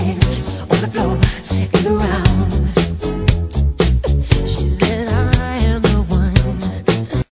Deus